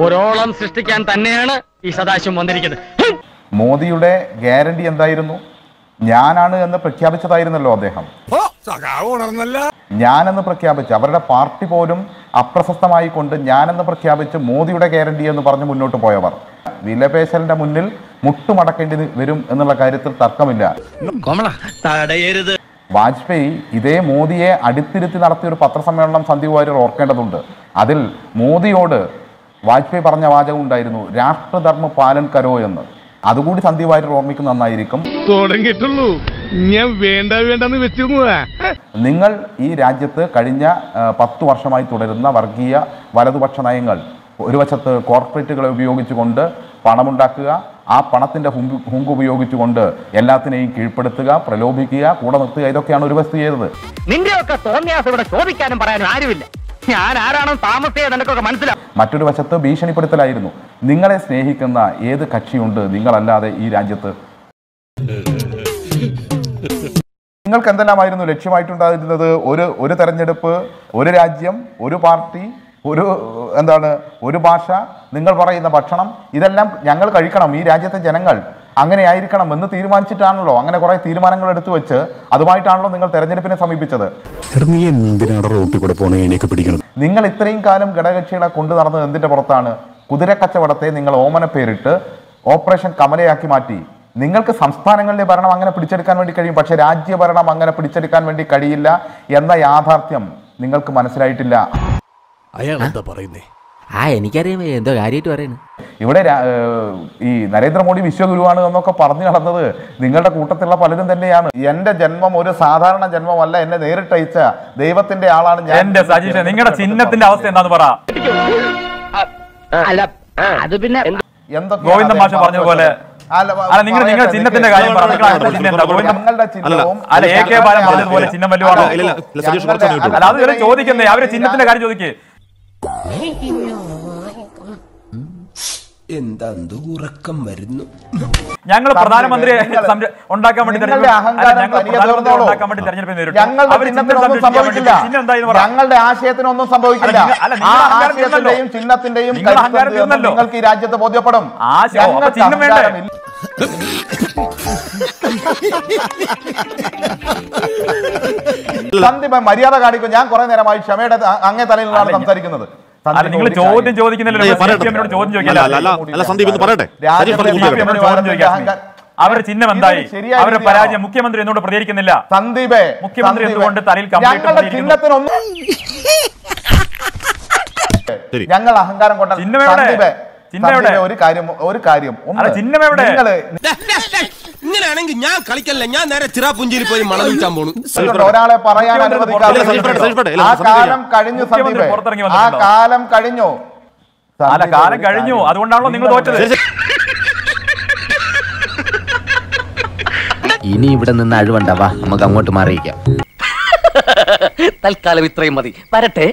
ഒരോളം സൃഷ്ടിക്കാൻ തന്നെയാണ് ഈ സദാശിവം വന്നിരിക്കുന്നത്. മോദിയുടെ ഗ്യാരണ്ടി എന്തായിരുന്നു? ഞാനാണ് എന്ന് പ്രഖ്യാപിച്ചതായിരുന്നല്ലോ അദ്ദേഹം. ഞാനെന്ന് പ്രഖ്യാപിച്ച് അവരുടെ പാർട്ടി പോലും അപ്രശസ്തമായി കൊണ്ട് ഞാനെന്ന് പ്രഖ്യാപിച്ച് മോദിയുടെ ഗ്യാരണ്ടി എന്ന് പറഞ്ഞ് മുന്നോട്ട് പോയവർ. വിലപേശലിന്റെ മുന്നിൽ മുട്ടുമടക്കേണ്ടി വരും എന്നുള്ള കാര്യത്തിൽ തർക്കമില്ല. തടയരുത്. വാജ്പേയി ഇതേ മോദിയെ അടിത്തിരുത്തി നടത്തിയ ഒരു പത്രസമ്മേളനം സന്ദീപ് വാര്യർ ഓർക്കേണ്ടതുണ്ട്. അതിൽ മോദിയോട് വാജ്പേയി പറഞ്ഞ വാചകം ഉണ്ടായിരുന്നു രാഷ്ട്രധർമ്മ പാലൻ കരോ എന്ന്. അതുകൂടി സന്ദീപ് വാര്യർ ഓർമ്മിക്കുന്ന നന്നായിരിക്കും. തുടങ്ങിയിട്ടുള്ളൂ. ഞാൻ വേണ്ട വേണ്ടെന്ന് വെച്ചിരുന്നതാ. നിങ്ങൾ ഈ രാജ്യത്ത് കഴിഞ്ഞ പത്ത് വർഷമായി തുടരുന്ന വർഗീയ വലതുപക്ഷ നയങ്ങൾ ഒരു വശത്ത് കോർപ്പറേറ്റുകളെ ഉപയോഗിച്ചുകൊണ്ട് പണമുണ്ടാക്കുക ആ പണത്തിന്റെ ഹുങ്ക് ഹുങ്ക് ഉപയോഗിച്ചുകൊണ്ട് എല്ലാത്തിനെയും കീഴ്പ്പെടുത്തുക പ്രലോഭിക്കുക കൂടെ നിർത്തുക ഇതൊക്കെയാണ് ഒരു വസ്തു ചെയ്തത്. നിന്റെയൊക്കെ തോന്നിയാസം ഇവിടെ ചോദിക്കാനും പറയാനും ആരുമില്ല. ഞാൻ ആരാണോ താമസിയത് നിനക്കൊക്കെ മനസ്സിലാവും മറ്റൊരു വശത്ത് ഭീഷണിപ്പെടുത്തലായിരുന്നു. നിങ്ങളെ സ്നേഹിക്കുന്ന ഏത് കക്ഷിയുണ്ട് നിങ്ങളല്ലാതെ ഈ രാജ്യത്ത്? നിങ്ങൾക്ക് എന്തെല്ലാമായിരുന്നു ലക്ഷ്യമായിട്ടുണ്ടായിരുന്നത്? ഒരു ഒരു തെരഞ്ഞെടുപ്പ് ഒരു രാജ്യം ഒരു പാർട്ടി ഒരു എന്താണ് ഒരു ഭാഷ നിങ്ങൾ പറയുന്ന ഭക്ഷണം ഇതെല്ലാം ഞങ്ങൾ കഴിക്കണം. ഈ രാജ്യത്തെ ജനങ്ങൾ അങ്ങനെ ആയിരിക്കണം എന്ന് തീരുമാനിച്ചിട്ടാണല്ലോ. അങ്ങനെ കുറെ തീരുമാനങ്ങൾ എടുത്തു വെച്ച് അതുമായിട്ടാണല്ലോ നിങ്ങൾ തെരഞ്ഞെടുപ്പിനെ സമീപിച്ചത്. നിങ്ങൾ ഇത്രയും കാലം ഘടകകക്ഷികളെ കൊണ്ടു നടന്നത് എന്തിന്റെ പുറത്താണ്? കുതിരക്കച്ചവടത്തെ നിങ്ങൾ ഓമന പേരിട്ട് ഓപ്പറേഷൻ കമലയാക്കി മാറ്റി. നിങ്ങൾക്ക് സംസ്ഥാനങ്ങളിലെ ഭരണം അങ്ങനെ പിടിച്ചെടുക്കാൻ വേണ്ടി കഴിയും പക്ഷെ രാജ്യഭരണം അങ്ങനെ പിടിച്ചെടുക്കാൻ വേണ്ടി കഴിയില്ല എന്ന യാഥാർത്ഥ്യം നിങ്ങൾക്ക് മനസ്സിലായിട്ടില്ല. അയാൾ എന്താ പറയുന്നേ? ആ എനിക്കറിയാം. എന്തോ കാര്യമായിട്ട് പറയുന്നു. ഇവിടെ ഈ നരേന്ദ്രമോദി വിശ്വഗുരുവാണ് എന്നൊക്കെ പറഞ്ഞു നടന്നത്. നിങ്ങളുടെ കൂട്ടത്തിലുള്ള പലരും തന്നെയാണ്. എന്റെ ജന്മം ഒരു സാധാരണ ജന്മമല്ല. എന്നെ നേരിട്ടയച്ച ദൈവത്തിന്റെ ആളാണ് ഞാൻ. എന്റെ സജീഷ് നിങ്ങളുടെ ചിഹ്നത്തിന്റെ അവസ്ഥ എന്താന്ന് പറ. അത് പിന്നെ ഗോവിന്ദ മാഷ് പറഞ്ഞ പോലെ. നിങ്ങളുടെ ചിഹ്നത്തിന്റെ കാര്യം പറഞ്ഞതുപോലെ ചിഹ്നം. അല്ല അത് ചോദിക്കുന്നേ അവർ ചിഹ്നത്തിന്റെ കാര്യം ചോദിക്കേ. എന്താ ഉറക്കം വരുന്നു? ഞങ്ങൾ പ്രധാനമന്ത്രിയെ ഉണ്ടാക്കാൻ വേണ്ടി ഞങ്ങളുടെ ആശയത്തിനൊന്നും സംഭവിക്കില്ല. ആ ആശയത്തിന്റെയും. ചിഹ്നത്തിന്റെയും. നിങ്ങൾക്ക് ഈ രാജ്യത്ത് ബോധ്യപ്പെടും? സന്ദീപ് മര്യാദ കാണിക്കും. ഞാൻ കുറെ നേരമായി ക്ഷമയുടെ അങ്ങേ തലയിൽ നിന്നാണ് സംസാരിക്കുന്നത്. നിങ്ങൾ ചോദ്യം നോട് ചോദ്യം ചോദിക്കില്ല. അവരുടെ ചിഹ്നം എന്തായി? അവരുടെ പരാജയം മുഖ്യമന്ത്രി എന്നോട് പ്രതികരിക്കുന്നില്ല. സന്ദീപേ മുഖ്യമന്ത്രി എന്തുകൊണ്ട് തലയിൽ. ഞങ്ങൾ അഹങ്കാരം കൊണ്ട? സന്ദീപേ, ഒരു കാര്യം ഒരു കാര്യം. അല്ല, ചിഹ്നം എവിടെ? ഇങ്ങനെയാണെങ്കിൽ ഞാൻ കളിക്കല്ല? ഞാൻ നേരെ ചിറാപുഞ്ചിയിൽ പോയി മണം വിൽക്കാൻ പോണു. ഒരാളെ പറയാൻ അനുവദിക്കാതെ ആ കാലം കഴിഞ്ഞു സന്ദീപേ ആ കാലം കഴിഞ്ഞു. അല്ല കാലം കഴിഞ്ഞു. അതുകൊണ്ടാണല്ലോ നിങ്ങൾ തോറ്റത്. ഇനി ഇവിടെ നിന്ന് അഴിവണ്ടാവാ നമുക്ക് അങ്ങോട്ട് മാറിയിക്കാം തൽക്കാലം ഇത്രയും മതി. വരട്ടെ.